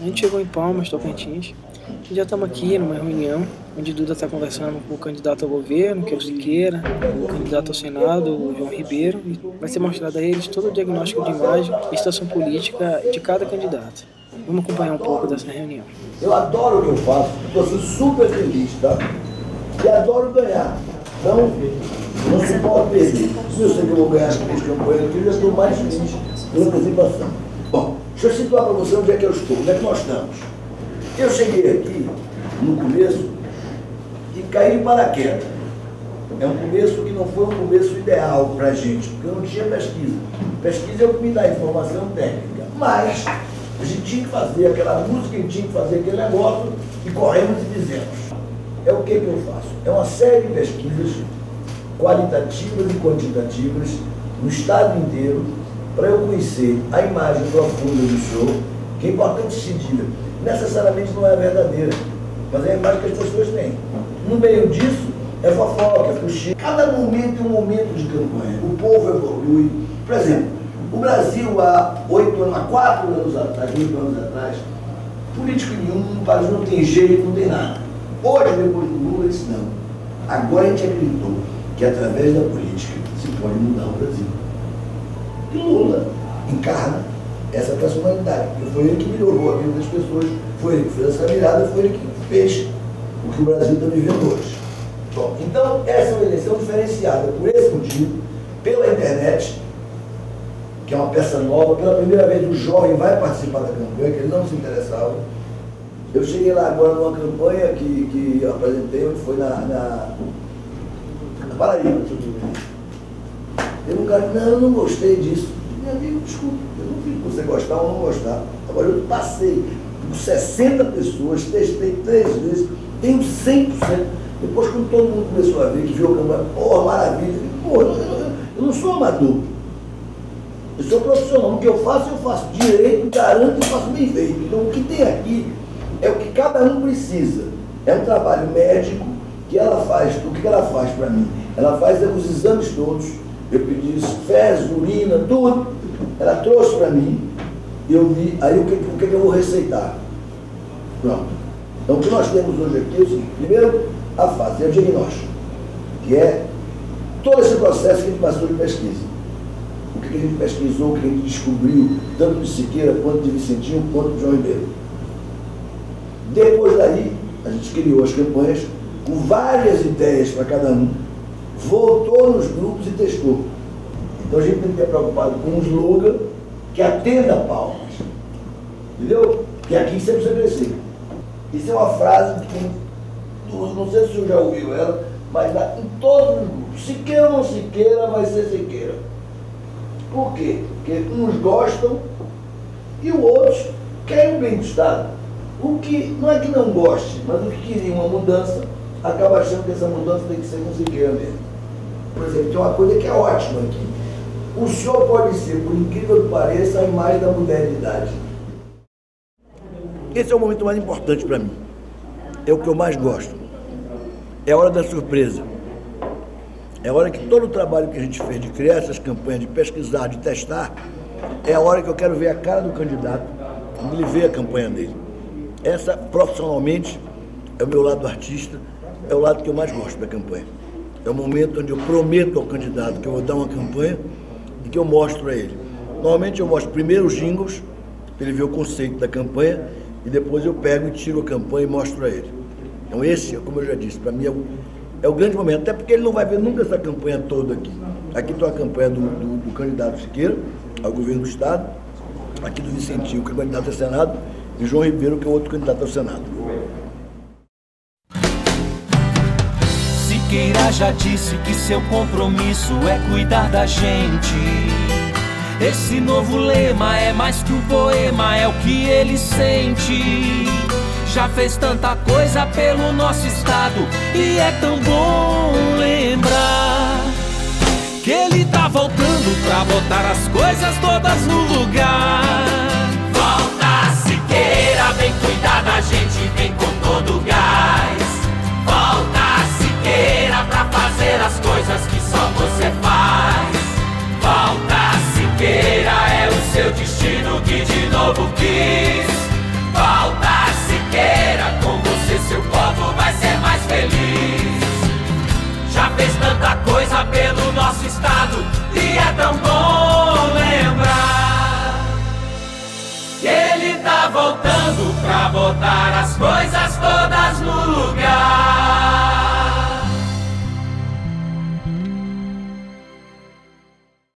A gente chegou em Palmas, Tocantins, e já estamos aqui numa reunião onde Duda está conversando com o candidato ao governo, que é o Siqueira, o candidato ao Senado, o João Ribeiro, e vai ser mostrado a eles todo o diagnóstico de imagem e situação política de cada candidato. Vamos acompanhar um pouco dessa reunião. Eu adoro o que eu faço, estou super feliz, tá? E adoro ganhar. Então, não se pode perder. Se eu sei que eu vou ganhar as três campanhas eu já estou mais feliz pela antecipação. Bom, deixa eu situar para você onde é que eu estou, onde é que nós estamos. Eu cheguei aqui, no começo, e caí de paraquedas. É um começo que não foi um começo ideal para a gente, porque eu não tinha pesquisa. Pesquisa é o que me dá informação técnica. Mas a gente tinha que fazer aquela música, a gente tinha que fazer aquele negócio, e corremos e fizemos. É o que, que eu faço? É uma série de pesquisas qualitativas e quantitativas no estado inteiro para eu conhecer a imagem profunda do senhor, que é importante se diga, necessariamente não é verdadeira, mas é a imagem que as pessoas têm. No meio disso, é fofoca, é fuxico. Cada momento é um momento de campanha. O povo evolui. Por exemplo, o Brasil há oito anos, há quatro anos atrás, oito anos atrás, político nenhum, país não tem jeito, não tem nada. Hoje, depois do Lula, disse não. Agora a gente acreditou que através da política se pode mudar o Brasil. E Lula encarna essa personalidade. Porque foi ele que melhorou a vida das pessoas, foi ele que fez essa virada, foi ele que fez o que o Brasil está vivendo hoje. Bom, então essa é uma eleição diferenciada por esse motivo, pela internet, que é uma peça nova, pela primeira vez o jovem vai participar da campanha, que ele não se interessava. Eu cheguei lá agora numa campanha que, que apresentei, onde foi na, na, na Paraíba. Um cara não, eu não gostei disso. Meu amigo, desculpa, eu não vi você gostar ou não gostar. Agora eu passei por 60 pessoas, testei três vezes, tenho 100%. Depois, quando todo mundo começou a ver, que viu a campanha, porra, maravilha, porra, eu, eu, eu não sou amador. Eu sou profissional. O que eu faço, eu faço direito, garanto e faço bem feito. Então, o que tem aqui é o que cada um precisa. É um trabalho médico que ela faz. O que ela faz para mim? Ela faz os exames todos. Eu pedi fezes, urina, tudo. Ela trouxe para mim. E eu vi. Aí o que, o que eu vou receitar? Pronto. Então, o que nós temos hoje aqui é o seguinte: primeiro, a fase é o diagnóstico, que é todo esse processo que a gente passou de pesquisa o que a gente pesquisou, o que a gente descobriu, tanto de Siqueira, quanto de Vicentinho, quanto de João Ribeiro. Depois daí, a gente criou as campanhas com várias ideias para cada um, voltou nos grupos e testou. Então a gente tem que estar preocupado com um slogan que atenda a palmas. Entendeu? Que aqui você precisa crescer. Isso é uma frase que não sei se você já ouviu ela, mas em todos os grupos. Se queira ou não se queira, vai ser se queira. Por quê? Porque uns gostam e os outros querem o bem do Estado. O que não é que não goste, mas o que queria uma mudança, acaba achando que essa mudança tem que ser conseguida mesmo. Por exemplo, tem uma coisa que é ótima aqui. O senhor pode ser, por incrível que pareça, a imagem da modernidade. Esse é o momento mais importante para mim. É o que eu mais gosto. É a hora da surpresa. É a hora que todo o trabalho que a gente fez de criar essas campanhas, de pesquisar, de testar, é a hora que eu quero ver a cara do candidato, ele ver a campanha dele. Essa, profissionalmente, é o meu lado artista, é o lado que eu mais gosto da campanha. É o momento onde eu prometo ao candidato que eu vou dar uma campanha e que eu mostro a ele. Normalmente eu mostro primeiro os jingles, para ele ver o conceito da campanha, e depois eu pego e tiro a campanha e mostro a ele. Então esse, como eu já disse, para mim é o é o grande momento, até porque ele não vai ver nunca essa campanha toda aqui. Aqui tem a campanha do, do, do, candidato Siqueira ao governo do Estado, aqui do Vicentinho, que é candidato ao Senado, e João Ribeiro, que é outro candidato ao Senado. Siqueira já disse que seu compromisso é cuidar da gente. Esse novo lema é mais que um poema, é o que ele sente. Já fez tanta coisa pelo nosso estado e é tão bom lembrar que ele tá voltando pra botar as coisas todas no lugar. voltando pra botar as coisas todas no lugar.